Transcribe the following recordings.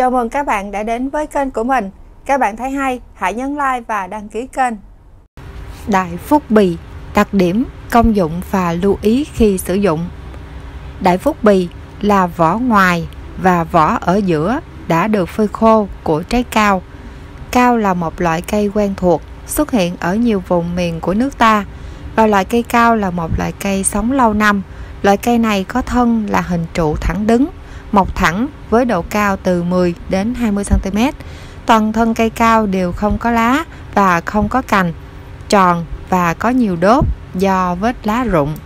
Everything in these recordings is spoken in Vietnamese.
Chào mừng các bạn đã đến với kênh của mình. Các bạn thấy hay, hãy nhấn like và đăng ký kênh. Đại Phúc Bì Đặc điểm, công dụng và lưu ý khi sử dụng Đại Phúc Bì là vỏ ngoài và vỏ ở giữa đã được phơi khô của trái cao. Cao là một loại cây quen thuộc, xuất hiện ở nhiều vùng miền của nước ta. Và loại cây cao là một loại cây sống lâu năm. Loại cây này có thân là hình trụ thẳng đứng, mọc thẳng với độ cao từ 10 đến 20 cm. Toàn thân cây cao đều không có lá và không có cành, tròn và có nhiều đốt do vết lá rụng.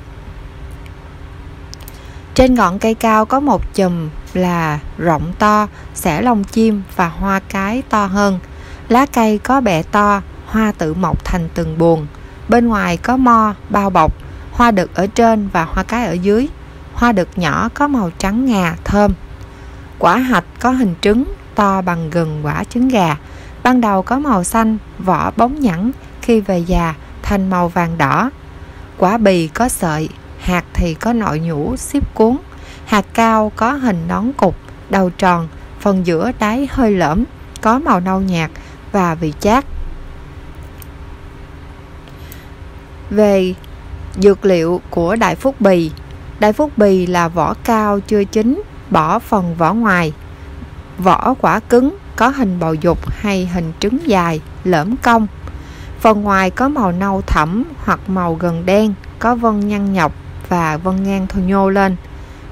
Trên ngọn cây cao có một chùm là rộng to, xẻ lông chim và hoa cái to hơn. Lá cây có bẹ to, hoa tự mọc thành từng buồn. Bên ngoài có mo, bao bọc, hoa đực ở trên và hoa cái ở dưới. Hoa đực nhỏ có màu trắng ngà, thơm. Quả hạch có hình trứng, to bằng gần quả trứng gà. Ban đầu có màu xanh, vỏ bóng nhẵn, khi về già thành màu vàng đỏ. Quả bì có sợi, hạt thì có nội nhũ xếp cuốn. Hạt cao có hình nón cục, đầu tròn, phần giữa đáy hơi lõm, có màu nâu nhạt và vị chát. Về dược liệu của đại phúc bì Đại phúc bì là vỏ cao chưa chín, bỏ phần vỏ ngoài. Vỏ quả cứng, có hình bầu dục hay hình trứng dài, lõm cong. Phần ngoài có màu nâu thẫm hoặc màu gần đen, có vân nhăn nhọc và vân ngang thô nhô lên.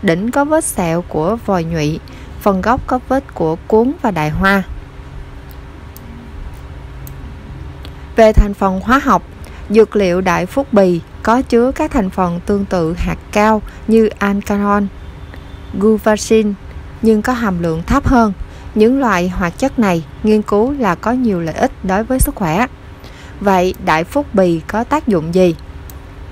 Đỉnh có vết sẹo của vòi nhụy, phần gốc có vết của cuốn và đại hoa. Về thành phần hóa học, dược liệu đại phúc bì có chứa các thành phần tương tự hạt cao như ancanon, guvasin nhưng có hàm lượng thấp hơn. Những loại hoạt chất này nghiên cứu là có nhiều lợi ích đối với sức khỏe. Vậy đại phúc bì có tác dụng gì?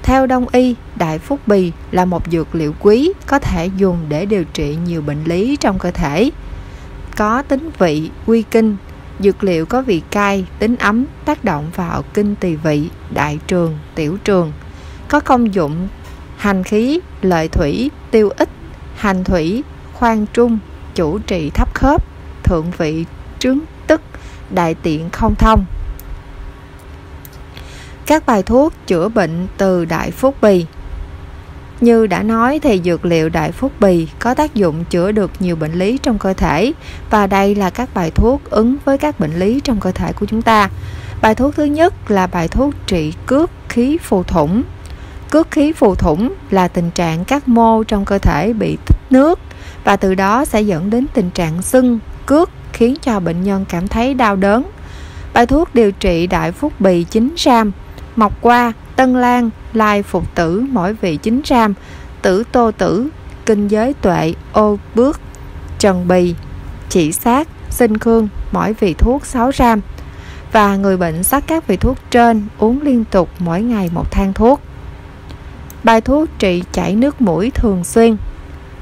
Theo đông y, đại phúc bì là một dược liệu quý có thể dùng để điều trị nhiều bệnh lý trong cơ thể. Có tính vị, quy kinh, dược liệu có vị cay, tính ấm, tác động vào kinh tỳ vị, đại trường, tiểu trường. Có công dụng hành khí, lợi thủy, tiêu ích, hành thủy, khoan trung, chủ trị thấp khớp, thượng vị, trướng tức, đại tiện không thông, các bài thuốc chữa bệnh từ đại phúc bì như đã nói thì dược liệu đại phúc bì có tác dụng chữa được nhiều bệnh lý trong cơ thể và đây là các bài thuốc ứng với các bệnh lý trong cơ thể của chúng ta. Bài thuốc thứ nhất là bài thuốc trị cước khí phù thủng. Cước khí phù thủng là tình trạng các mô trong cơ thể bị tích nước và từ đó sẽ dẫn đến tình trạng sưng, cước khiến cho bệnh nhân cảm thấy đau đớn. Bài thuốc điều trị đại phúc bì 9 gram Mộc qua, Tân Lan, Lai Phục Tử mỗi vị 9 gram, Tử Tô Tử, Kinh Giới Tuệ, Ô Bước, Trần Bì, Chỉ Sát, Sinh Khương mỗi vị thuốc 6 gram và người bệnh sắc các vị thuốc trên uống liên tục mỗi ngày một thang thuốc. Bài thuốc trị chảy nước mũi thường xuyên.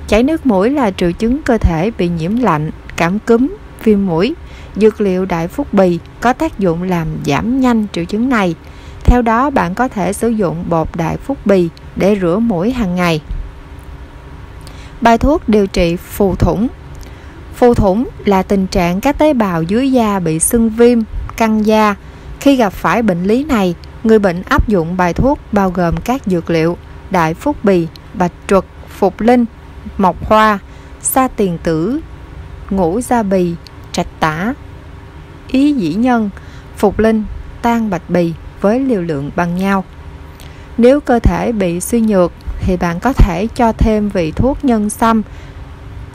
Chảy nước mũi là triệu chứng cơ thể bị nhiễm lạnh, cảm cúm, viêm mũi. Dược liệu đại phúc bì có tác dụng làm giảm nhanh triệu chứng này theo đó bạn có thể sử dụng bột đại phúc bì để rửa mũi hàng ngày. Bài thuốc điều trị phù thủng Phù thủng là tình trạng các tế bào dưới da bị sưng viêm, căng da. Khi gặp phải bệnh lý này, người bệnh áp dụng bài thuốc bao gồm các dược liệu đại phúc bì, bạch truật, phục linh, mộc hoa, sa tiền tử, ngũ gia bì, trạch tả, ý dĩ nhân, phục linh, tan bạch bì, với liều lượng bằng nhau. Nếu cơ thể bị suy nhược thì bạn có thể cho thêm vị thuốc nhân sâm.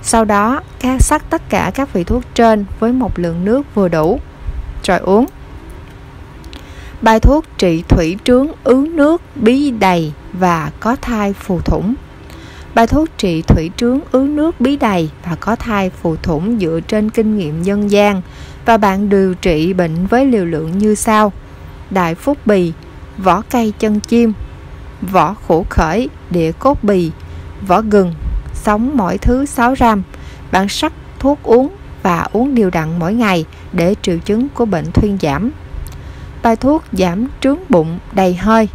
Sau đó, các sắc tất cả các vị thuốc trên với một lượng nước vừa đủ rồi uống. Bài thuốc trị thủy trướng ứ nước bí đầy và có thai phù thủng. Bài thuốc trị thủy trướng ứ nước bí đầy và có thai phù thủng dựa trên kinh nghiệm dân gian và bạn điều trị bệnh với liều lượng như sau đại phúc bì, vỏ cây chân chim, vỏ khổ khởi, địa cốt bì, vỏ gừng, sống mỗi thứ 6 gram. Bạn sắc thuốc uống và uống đều đặn mỗi ngày để triệu chứng của bệnh thuyên giảm. Bài thuốc giảm trướng bụng đầy hơi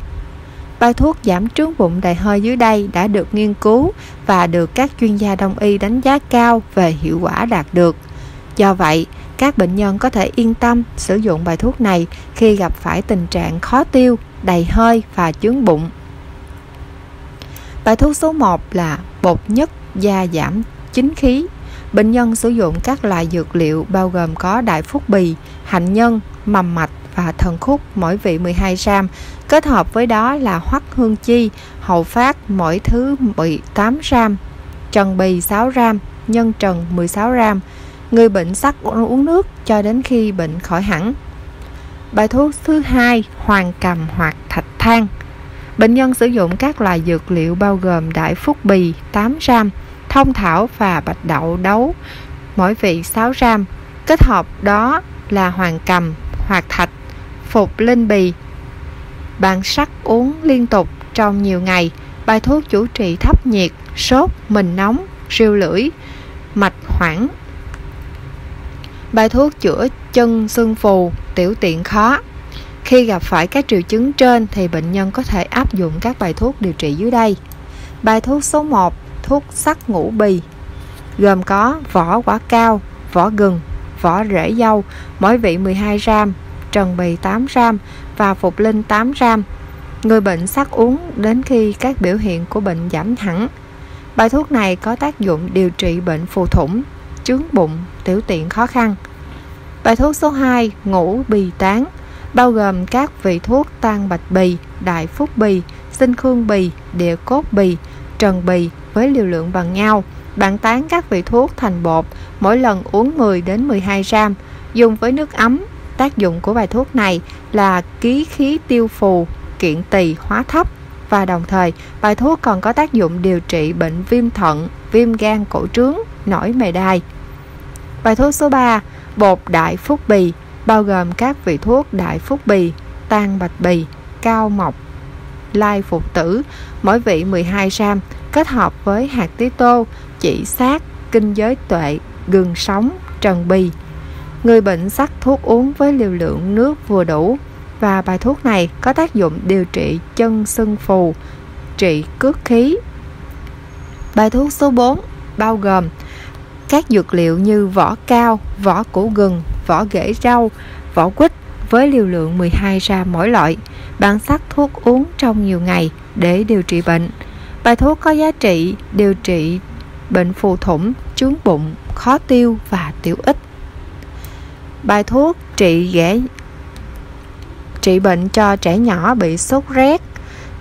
Bài thuốc giảm trướng bụng đầy hơi dưới đây đã được nghiên cứu và được các chuyên gia đông y đánh giá cao về hiệu quả đạt được. Do vậy, các bệnh nhân có thể yên tâm sử dụng bài thuốc này khi gặp phải tình trạng khó tiêu, đầy hơi và chướng bụng. Bài thuốc số 1 là bột nhất da giảm chính khí. Bệnh nhân sử dụng các loại dược liệu bao gồm có đại phúc bì, hạnh nhân, mầm mạch và thần khúc mỗi vị 12 gram. Kết hợp với đó là hoắc hương chi, hậu phát mỗi thứ bị 8 gram, trần bì 6 gram, nhân trần 16 gram. Người bệnh sắc uống nước cho đến khi bệnh khỏi hẳn. Bài thuốc thứ hai, hoàng cầm hoặc thạch than. Bệnh nhân sử dụng các loại dược liệu bao gồm đại phúc bì 8 gram, thông thảo và bạch đậu đấu mỗi vị 6 gram. Kết hợp đó là hoàng cầm hoặc thạch, phục linh bì. Bạn sắc uống liên tục trong nhiều ngày. Bài thuốc chủ trị thấp nhiệt, sốt, mình nóng, riêu lưỡi, mạch hoảng. Bài thuốc chữa chân sưng phù, tiểu tiện khó. Khi gặp phải các triệu chứng trên thì bệnh nhân có thể áp dụng các bài thuốc điều trị dưới đây. Bài thuốc số 1, thuốc sắc ngũ bì, gồm có vỏ quả cao, vỏ gừng, vỏ rễ dâu, mỗi vị 12 gram, trần bì 8 gram và phục linh 8 gram. Người bệnh sắc uống đến khi các biểu hiện của bệnh giảm hẳn. Bài thuốc này có tác dụng điều trị bệnh phù thủng, chướng bụng, tiểu tiện khó khăn. Bài thuốc số 2, ngũ bì tán, bao gồm các vị thuốc tan bạch bì, đại phúc bì, sinh khương bì, địa cốt bì, trần bì với liều lượng bằng nhau. Bạn tán các vị thuốc thành bột, mỗi lần uống 10 đến 12 gram, dùng với nước ấm. Tác dụng của bài thuốc này là ký khí tiêu phù, kiện tỳ hóa thấp và đồng thời bài thuốc còn có tác dụng điều trị bệnh viêm thận, viêm gan cổ trướng, nổi mề đai. Bài thuốc số 3, bột đại phúc bì, bao gồm các vị thuốc đại phúc bì, tan bạch bì, cao mộc lai phục tử, mỗi vị 12 gram, kết hợp với hạt tí tô, chỉ sát, kinh giới tuệ, gừng sống, trần bì. Người bệnh sắc thuốc uống với liều lượng nước vừa đủ và bài thuốc này có tác dụng điều trị chân sưng phù, trị cước khí. Bài thuốc số 4 bao gồm các dược liệu như vỏ cao, vỏ củ gừng, vỏ rễ rau, vỏ quýt với liều lượng 12 ra mỗi loại. Bạn sắc thuốc uống trong nhiều ngày để điều trị bệnh. Bài thuốc có giá trị điều trị bệnh phù thủng, chướng bụng, khó tiêu và tiểu ích. Bài thuốc trị ghẻ trị bệnh cho trẻ nhỏ bị sốt rét.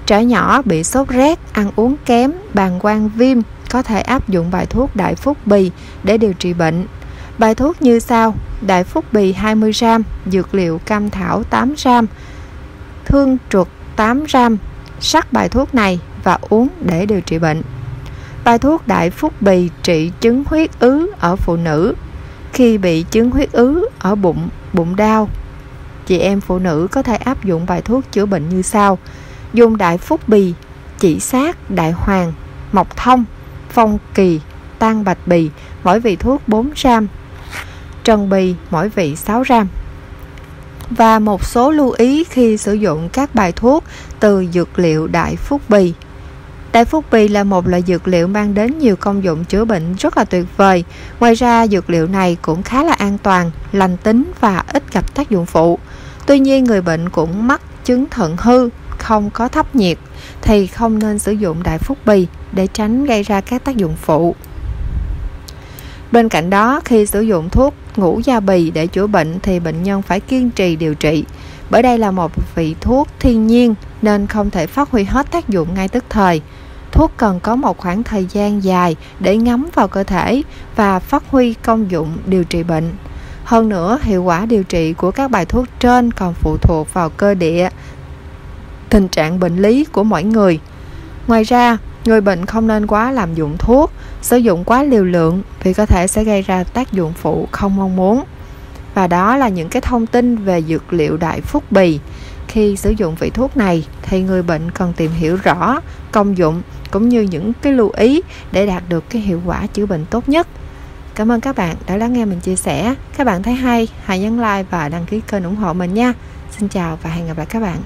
Trẻ nhỏ bị sốt rét, ăn uống kém, bàng quang viêm có thể áp dụng bài thuốc đại phúc bì để điều trị bệnh. Bài thuốc như sau: đại phúc bì 20g, dược liệu cam thảo 8g, thương truật 8g. Sắc bài thuốc này và uống để điều trị bệnh. Bài thuốc đại phúc bì trị chứng huyết ứ ở phụ nữ. Khi bị chứng huyết ứ ở bụng, bụng đau, chị em phụ nữ có thể áp dụng bài thuốc chữa bệnh như sau. Dùng đại phúc bì, chỉ sát, đại hoàng, mộc thông, phong kỳ, tan bạch bì, mỗi vị thuốc 4 gram, trần bì mỗi vị 6 gram. Và một số lưu ý khi sử dụng các bài thuốc từ dược liệu đại phúc bì. Đại phúc bì là một loại dược liệu mang đến nhiều công dụng chữa bệnh rất là tuyệt vời. Ngoài ra, dược liệu này cũng khá là an toàn, lành tính và ít gặp tác dụng phụ. Tuy nhiên, người bệnh cũng mắc chứng thận hư, không có thấp nhiệt thì không nên sử dụng đại phúc bì để tránh gây ra các tác dụng phụ. Bên cạnh đó, khi sử dụng thuốc ngũ gia bì để chữa bệnh thì bệnh nhân phải kiên trì điều trị. Bởi đây là một vị thuốc thiên nhiên nên không thể phát huy hết tác dụng ngay tức thời. Thuốc cần có một khoảng thời gian dài để ngấm vào cơ thể và phát huy công dụng điều trị bệnh. Hơn nữa, hiệu quả điều trị của các bài thuốc trên còn phụ thuộc vào cơ địa, tình trạng bệnh lý của mỗi người. Ngoài ra, người bệnh không nên quá làm dụng thuốc, sử dụng quá liều lượng vì có thể sẽ gây ra tác dụng phụ không mong muốn. Và đó là những cái thông tin về dược liệu đại phúc bì. Khi sử dụng vị thuốc này thì người bệnh cần tìm hiểu rõ công dụng cũng như những cái lưu ý để đạt được cái hiệu quả chữa bệnh tốt nhất. Cảm ơn các bạn đã lắng nghe mình chia sẻ. Các bạn thấy hay, hãy nhấn like và đăng ký kênh ủng hộ mình nha. Xin chào và hẹn gặp lại các bạn.